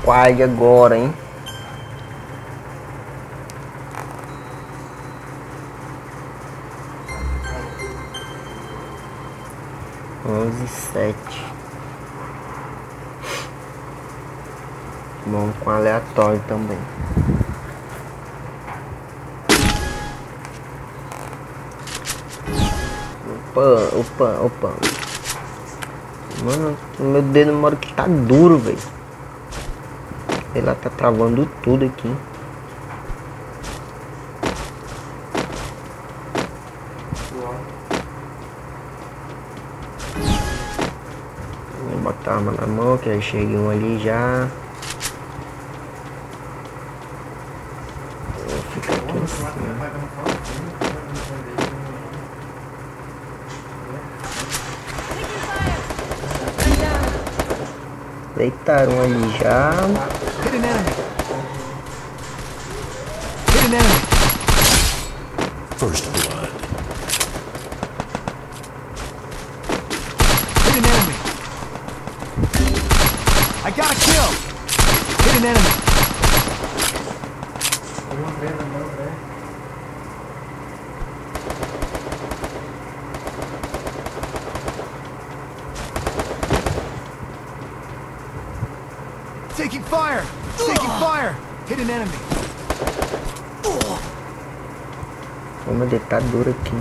squad agora, hein? Onze sete. Vamos com aleatório também. Opa, opa, opa. Mano, meu dedo mora que tá duro, velho. Sei lá, tá travando tudo aqui. Vou botar a arma na mão, que aí cheguei um ali já. Vou ficar aqui em cima. Deitaram ali já. An enemy. First blood. Hit an enemy. I got a kill. Hit an enemy. Taking fire. Taking fire. Hit an enemy. Meu dedo tá duro aqui.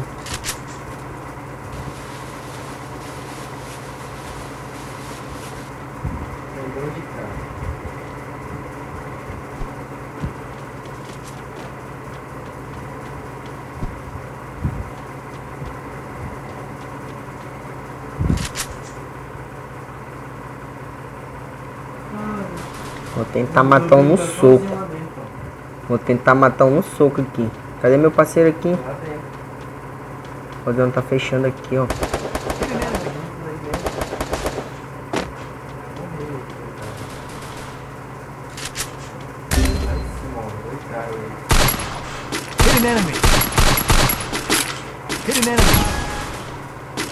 Vou tentar matar um no soco. Vou tentar matar um no soco aqui. Cadê meu parceiro aqui? O Rodão tá fechando aqui, ó.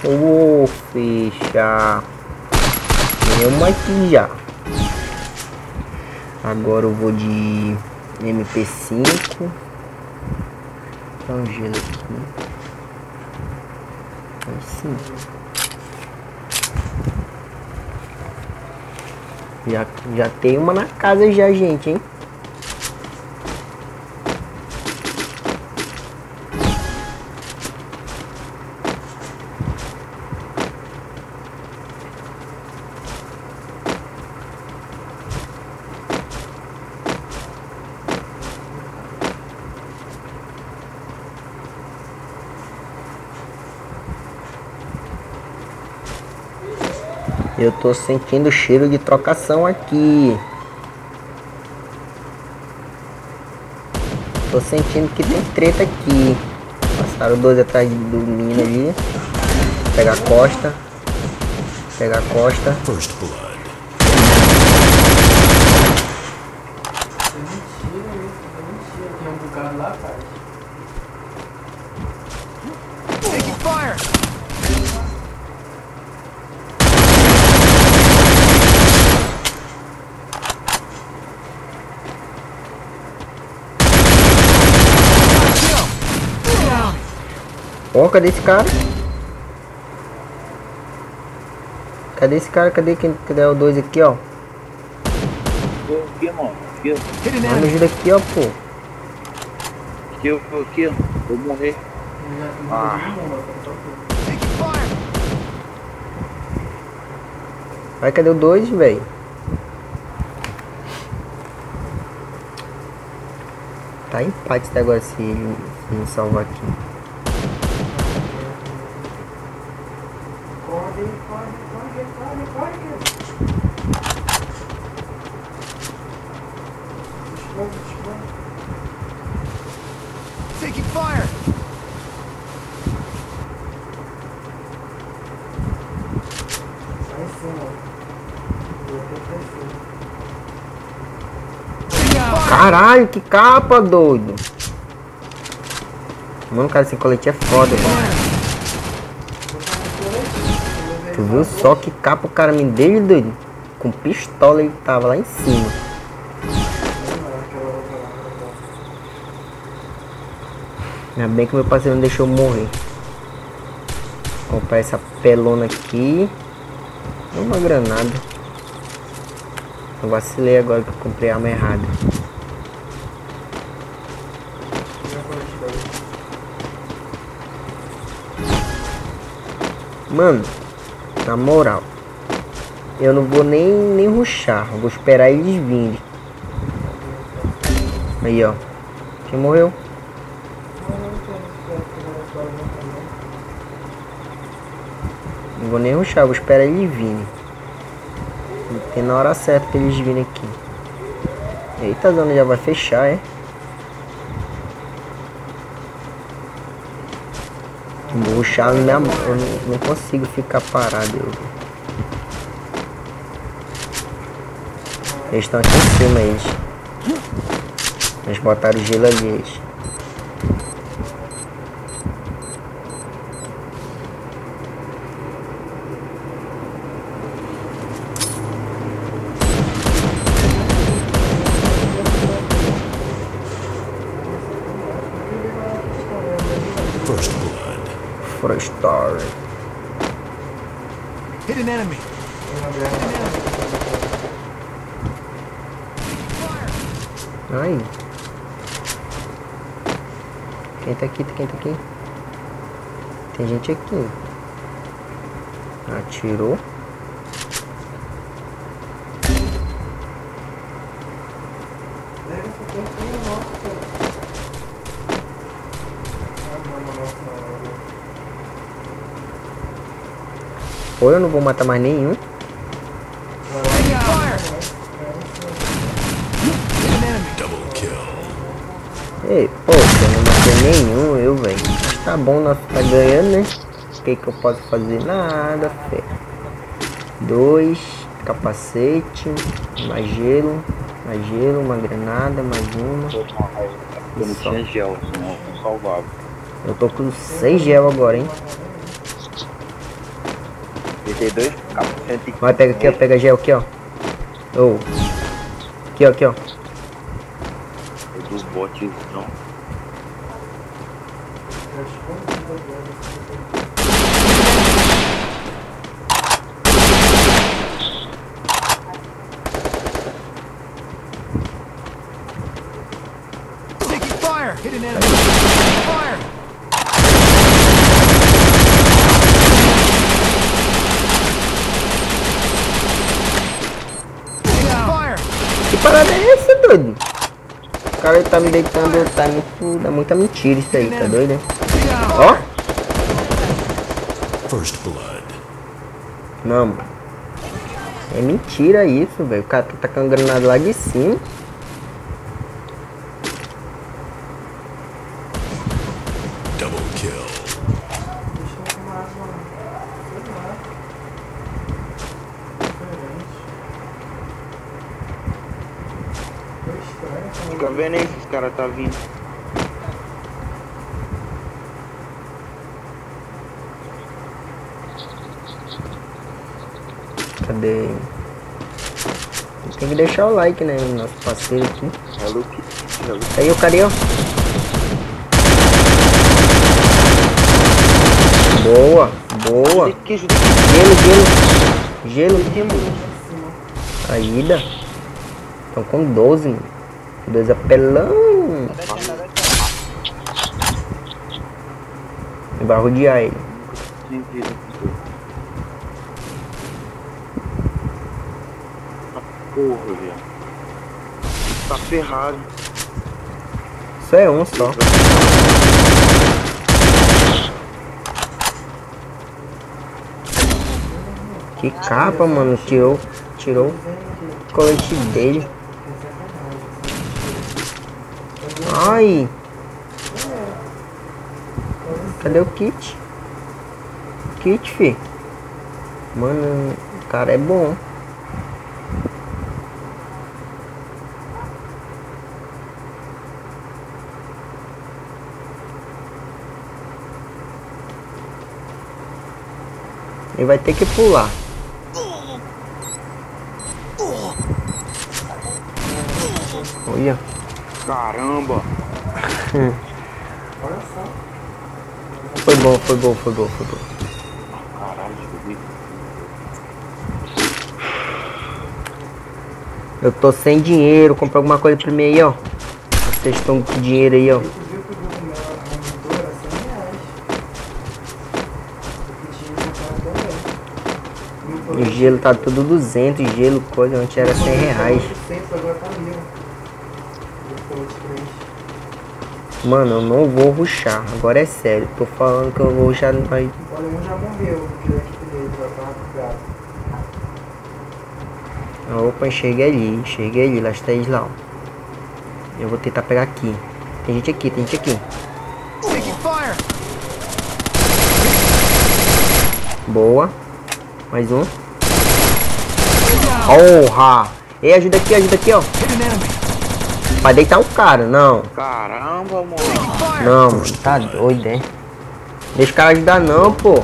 Ô, fecha. Tem uma aqui já. Agora eu vou de MP5. Um gelo aqui. Assim. Já, já tem uma na casa já, gente, hein? Eu tô sentindo cheiro de trocação aqui. Tô sentindo que tem treta aqui. Passaram dois atrás do menino ali. Pegar a costa. Pegar a costa. First blood. Taking fire. Kill. Down. Ó, cadê esse cara? Cadê esse cara? Cadê quem? Cadê o dois aqui, ó? Aqui, mano. Aqui, enemy. ajuda aqui, ó, pô. aqui, eu tô aqui, ó. Vou morrer. Fire. Vai, cadê o dois, velho? Tá empate esse negócio se ele se me salvar aqui. Taking fire. Caralho, que capa, doido. Mano, cara, esse colete é foda, mano. Tu viu só que capa o cara me deu doido? Com pistola ele tava lá em cima. Ainda bem que meu parceiro não deixou eu morrer. Vou comprar essa pelona aqui. Uma granada. Eu vacilei agora que eu comprei a arma errada. Mano, na moral, eu não vou nem, nem ruxar. Vou esperar eles virem. Aí, ó. Quem morreu? Não vou nem ruxar, vou esperar eles virem. Tem na hora certa que eles virem aqui. Eita, a zona já vai fechar, é? Na minha mão. Eu não, não consigo ficar parado. Eu... Eles estão aqui em cima, eles. Eles botaram gelo ali, eles. Star. Hit an enemy. Ai. Quem tá aqui? Quem tá aqui? Tem gente aqui. Atirou. Ou eu não vou matar mais nenhum. Ei, pô, eu não matei nenhum, eu, velho. Tá bom, nós tá ganhando, né? O que que eu posso fazer? Nada, fé. Dois, capacete, mais gelo, mais gelo, uma granada, mais uma. Eu não tinha gel, senão eu salvava. Eu tô com seis gel agora, hein? PT2, capacete. Vai, pega aqui, ó, pega gel aqui, ó. Ô. Aqui, ó, aqui, ó. Dos botes, não. Taking fire. Hit an enemy. Fire. Taking fire. Que parada é essa, doido? O cara tá me deitando, tá muito. dá muita mentira isso aí, tá doido? Ó, First blood. não, mano. É mentira isso, velho. O cara tá tacando granada lá de cima. Double kill. Fica vendo aí se os caras tá vindo. Cadê? Tem que deixar o like, né? Nosso parceiro aqui. Hello Kitty. Hello Aí o ó. Boa, boa. Gelo, gelo. Gelo. Saída. Estão com 12, mano. Dois apelão. Vai rodear ele. Porra, velho. Tá ferrado. Isso é um só. Que capa, mano. Tirou, tirou o colete dele. Ai. Cadê o kit? Kit, fi. Mano, o cara é bom. Ele vai ter que pular. Olha. Caramba. Olha só. Foi bom, foi bom, foi bom, foi bom. Caralho. Eu tô sem dinheiro, comprar alguma coisa pra mim aí, ó. Vocês estão com dinheiro aí, ó. Que o jogo meu aumentou? Era 100 reais. O que tinha comprado também. O gelo tá tudo 200, gelo, coisa, antes era 100 reais. 800, agora tá mil. O Colt 3. Mano, eu não vou ruxar, agora é sério. Tô falando que eu vou ruxar, mas O alemão já morreu, que a equipe dele já tava bugado. Opa, cheguei ali, cheguei ali, lá está eles lá. Eu vou tentar pegar aqui. Tem gente aqui, tem gente aqui. Boa. Mais um. Porra! Ei, ajuda aqui, ajuda aqui, ó. Vai deitar o cara, não. Caramba, mano. Não, mano, tá doido, hein? Deixa o cara ajudar não, pô.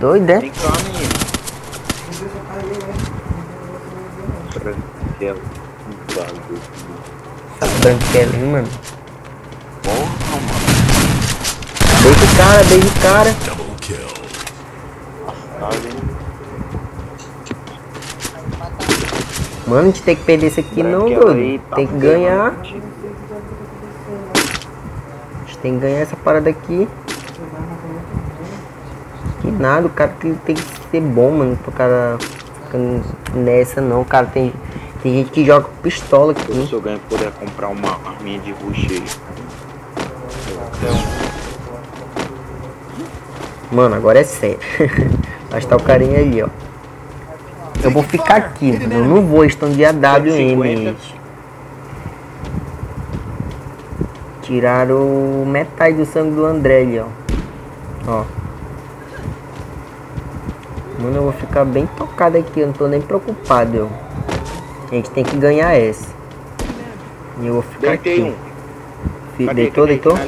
Doido, hein? Branquelo. Hein, mano. Porra, mano. Deixa o cara, deixa o cara. Double kill. Tá Mano, a gente tem que perder isso aqui não, doido. aí, tá Tem que ganhar. A gente tem que ganhar essa parada aqui. Que nada, o cara tem, tem que ser bom, mano, pro cara nessa não. O cara tem, tem gente que joga com pistola Se aqui. eu ganho poder comprar uma arminha de rush aí. Mano, agora é sério. Lá está o carinha ali, ó. Eu vou ficar aqui, mano. Eu não vou, AWM. 150. Tiraram metade do sangue do André ali, ó. Ó. Mano, eu vou ficar bem tocado aqui, eu não tô nem preocupado, eu. A gente tem que ganhar essa. E eu vou ficar Deitei aqui. um. Fi- Cadê? Deitou, Cadê? deitou?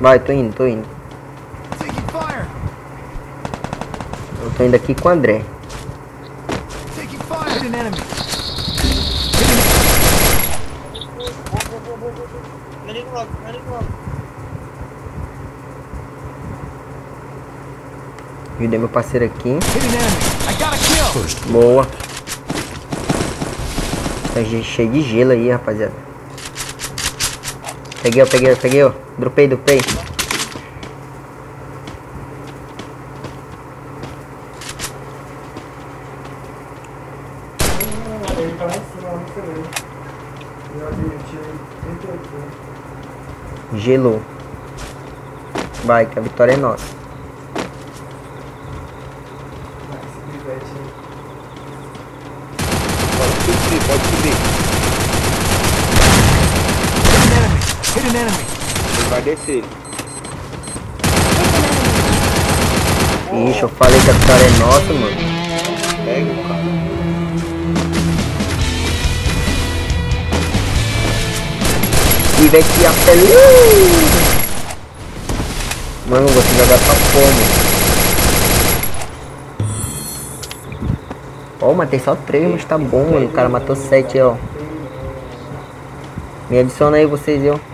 Vai, tô indo, tô indo. Eu tô indo aqui com o André. Taking fire! Hit an enemy! Ajudei meu parceiro aqui. Boa. Tá cheio de gelo aí, rapaziada. Peguei, ó, peguei, ó, peguei, ó. Dropei, dropei. Ele lá em cima, lá no celeiro. Eu vi, eu tirei 38? Gelou. Vai, que a vitória é nossa. Ah, esse pivete aí. Pode subir, pode subir. Hit an enemy! Hit an enemy! Ele vai descer. Ixi, eu falei que a vitória é nossa, mano. Pega o cara. Pivete apelido. Mano, você jogar pra fome. Ó, matei só três, mas tá bom, mano. O cara matou sete, ó. Me adiciona aí vocês, ó.